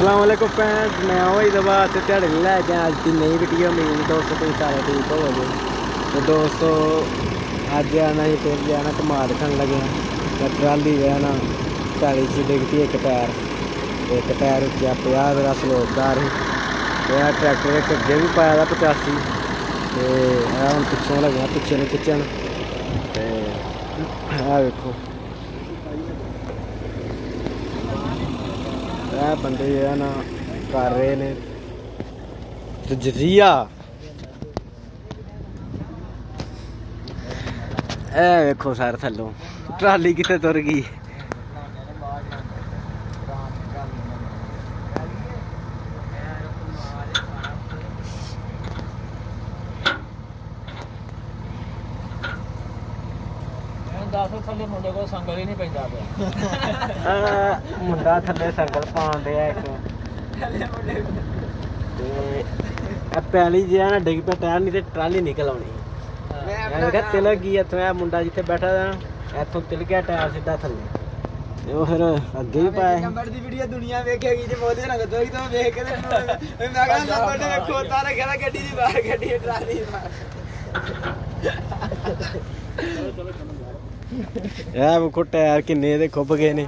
ਅਸਲਾਮ ਵਾਲੇਕੁਮ friends ਮੈਂ ਹੋਈ ਦਵਾ ਤੇ ਤੁਹਾਡੇ ਲਈ ਲੈ ਕੇ ਅੱਜ ਦੀ ਨਈ ਵੀਡੀਓ ਮੇਰੀ ਦੋਸਤੋ, ਤੁਸੀਂ ਸਾਰੇ ਠੀਕ ਹੋਵੋਗੇ? ਤੇ ਦੋਸਤੋ, ਅੱਜ ਆਣਾ ਹੀ ਫਿਰ ਜਾਣਾ ਘੁਮਾ ਦਿਖਣ ਲੱਗੇ ਤੇ ਟਰਾਲੀ ਹੈ ਨਾ ਟਰਾਲੀ 'ਚ ਡਿੱਗਦੀ ਇੱਕ ਟਾਇਰ। ਤੇ ਇੱਕ ਟਾਇਰ ਉੱਚਾ 50 ਦਾ ਸਲੋਕਦਾਰ ਤੇ ਇਹ ਟਰੈਕਟਰ ਇੱਕ ਅੱਗੇ ਵੀ ਪਾਇਆ ਦਾ 85 ਤੇ ਇਹ ਹੁਣ ਪਿੱਛੋਂ ਲੱਗਿਆ ਪਿੱਛੇ ਨੂੰ ਖਿੱਚਣ। ਤੇ ਆਹ ਵੇਖੋ। ਇਹ ਬੰਦੇ ਜਿਹੜਾ ਨਾ ਕਰ ਰਹੇ ਨੇ। ਤਜਰੀਆ ਇਹ ਵੇਖੋ ਸਰ ਥੱਲੋਂ। ਟਰਾਲੀ ਕਿੱਥੇ ਤੁਰ ਗਈ? ਥੱਲੇ ਮੁੰਡੇ ਕੋਲ ਸੰਗਲ ਹੀ ਨਹੀਂ ਪੈਂਦਾ ਪਿਆ। ਆਹ ਮੁੰਡਾ ਥੱਲੇ ਸਰਕਲ ਪਾਉਣ ਡਿਆ ਇੱਕ। ਤੇ ਇਹ ਪੈਲੀ ਜਿਹੜਾ ਨਾ ਡਿੱਗ ਪਿਆ ਟਾਇਰ ਨਹੀਂ ਤੇ ਟਰਾਲੀ ਨਿਕਲ ਆਉਣੀ। ਮੈਂ ਕਿਹਾ ਤਿਲਕ ਗਈ ਇੱਥੋਂ ਇਹ ਮੁੰਡਾ ਜਿੱਥੇ ਬੈਠਾ ਦਾ ਨਾ, ਇੱਥੋਂ ਤਿਲ ਗਿਆ ਟਾਇਰ ਸਿੱਧਾ ਥੱਲੇ। ਤੇ ਉਹ ਫਿਰ ਅੱਗੇ ਵੀ ਪਾਇਆ। ਨੰਬਰ ਦੀ ਵੀਡੀਓ ਦੁਨੀਆ ਵੇਖੇਗੀ ਜੇ ਮੋਦੀ ਰੰਗ ਤੋਂ ਹੀ ਤਾਂ ਵੇਖ ਕੇ ਤੇ ਮੈਂ ਕਹਿੰਦਾ ਨੰਬਰ ਦੇ ਵੇਖੋ ਤਾਰੇ ਕਹਿੰਦਾ ਗੱਡੀ ਦੀ ਬਾਹਰ ਗੱਡੀ ਦੀ ਟਰਾਲੀ ਦੀ ਬਾਹਰ। ਇਹ ਵੇਖੋ ਟਾਇਰ ਕਿੰਨੇ ਇਹਦੇ ਖੁੱਭ ਗਏ ਨੇ।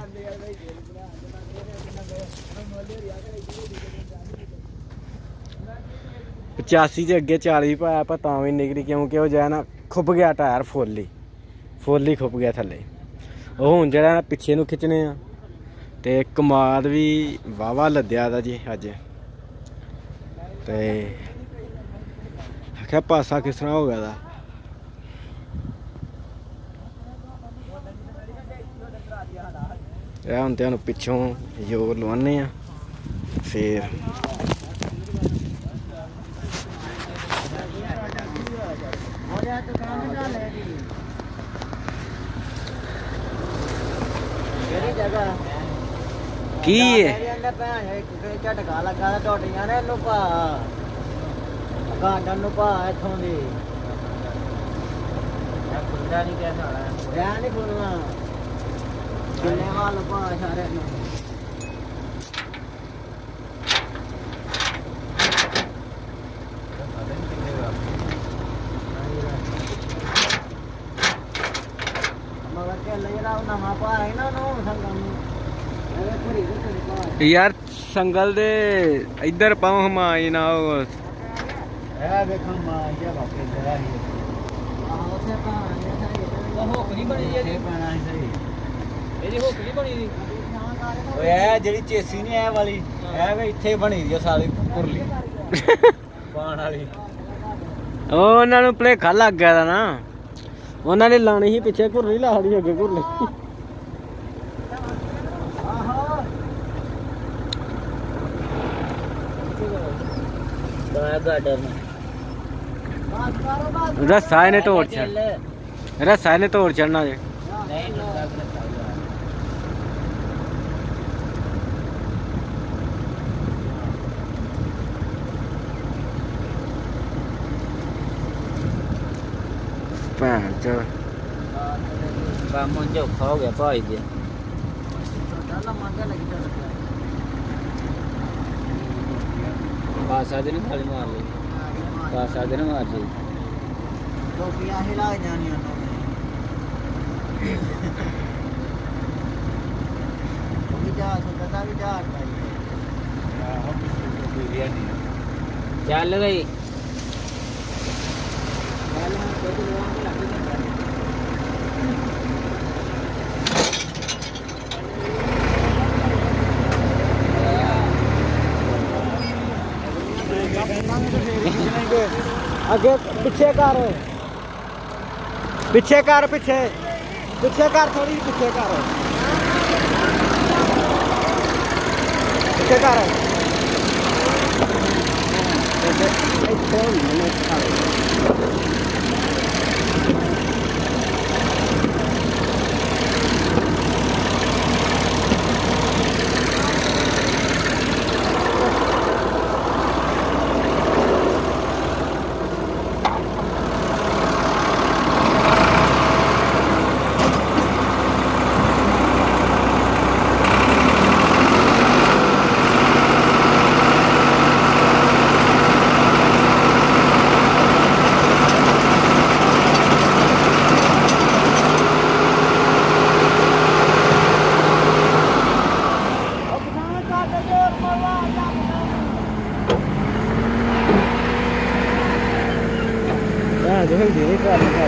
ਪਚਾਸੀ ਦੇ ਅੱਗੇ 40 ਪਾਇਆ ਪਰ ਤਾਂ ਵੀ ਨਿਕਲੀ ਕਿਉਂਕਿ ਉਹ ਜਿਆ ਨਾ ਖੁੱਭ ਗਿਆ ਟਾਇਰ ਫੁੱਲ। ਹੀ ਫੁੱਲ ਹੀ ਖੁੱਭ ਗਿਆ ਥੱਲੇ। ਉਹ ਹੁਣ ਜਿਹੜਾ ਨਾ ਪਿੱਛੇ ਨੂੰ ਖਿੱਚਣੇ ਆ। ਤੇ ਕਮਾਦ ਵੀ ਵਾਵਾ ਲੱਦਿਆ ਦਾ ਜੀ ਅੱਜ। ਤੇ ਆਖਿਆ ਪਾਸਾ ਕਿਸ ਤਰ੍ਹਾਂ ਹੋ ਗਿਆ ਦਾ? ਇਹ ਹੁਣ ਤੁਹਾਨੂੰ ਪਿੱਛੋਂ ਜ਼ੋਰ ਲਵਾਉਂਦੇ ਆ ਫੇਰ ਕੀ ਹੈ ਝਟਕਾ ਲੱਗਾ ਟੋਟੀਆਂ ਨੇ ਇਹਨੂੰ ਭਾ ਗਾਂਡਨ ਨੂੰ ਭਾ ਇਥੋਂ ਦੀ ਖੁੱਲਦਾ ਨਹੀਂ ਕਿਆ ਸਾਲਾ ਨਹੀਂ ਬੋਲਣਾ ਜਿਹੜਾ ਇਹ ਖਰੀ ਦੇ ਭਾ ਯਾਰ ਸੰਗਲ ਦੇ ਇੱਧਰ ਪਾਉ ਹਮਾਈ ਨਾ ਉਹ ਇਹ ਵੇਖਾਂ ਮਾਂ ਇਹ ਬਾਪੇ ਤੇਰਾ ਹੀ ਆਹ ਉੱਥੇ ਨੇ ਸਹੀ ਉਹ ਹੁੱਕ ਨਹੀਂ ਬਣੀ ਇਹਦੀ ਪਾਣਾ ਹੀ ਸਹੀ ਇਹਦੀ ਹੁੱਕ ਨਹੀਂ ਬਣੀ ਦੀ ਓਏ ਇਹ ਜਿਹੜੀ ਚੇਸੀ ਨਹੀਂ ਇਹ ਵਾਲੀ ਇਹ ਵੀ ਇੱਥੇ ਬਣੀ ਦੀ ਆ ਸਾਲੀ ਕੁਰਲੀ। ਪਾਣ ਵਾਲੀ। ਉਹ ਉਹਨਾਂ ਨੂੰ ਭਲੇਖਾ ਲੱਗ ਗਿਆ ਦਾ ਨਾ। ਉਹਨਾਂ ਨੇ ਲਾਣੀ ਸੀ ਪਿੱਛੇ ਘੁਰਲੀ ਲਾ ਲਈ ਅੱਗੇ ਘੁਰਲੀ ਬੜਾ ਗਾਡਰ ਬਾਤ ਕਰੋ ਬਾਤ ਰਸਾ ਇਹਨੇ ਤੋੜ ਛੱਡ ਰਸਾ ਇਹਨੇ ਤੋੜ ਚੜਨਾ ਜੇ ਨਹੀਂ ਲੱਗਾ ਭੈਣ ਚ ਕੰਮ ਹੁਣ ਔਖਾ ਹੋ ਗਿਆ ਭਾਈ ਦੇ ਚੱਲ ਮੰਗਾ ਲੱਗੀ ਚੱਲ ਪਾਸਾ ਦੇ ਨਹੀਂ ਖਾਲੀ ਮਾਰ ਲਈ ਪਾਸਾ ਦੇ ਨਾ ਮਾਰ ਲਈ ਟੋਪੀਆਂ ਹਿਲਾ ਜਾਣੀਆਂ ਨੇ ਵੀ ਜਾ ਸਕਦਾ ਵੀ ਜਾ ਚੱਲ ਗਈ ਅੱਗੇ ਪਿੱਛੇ ਕਰ ਪਿੱਛੇ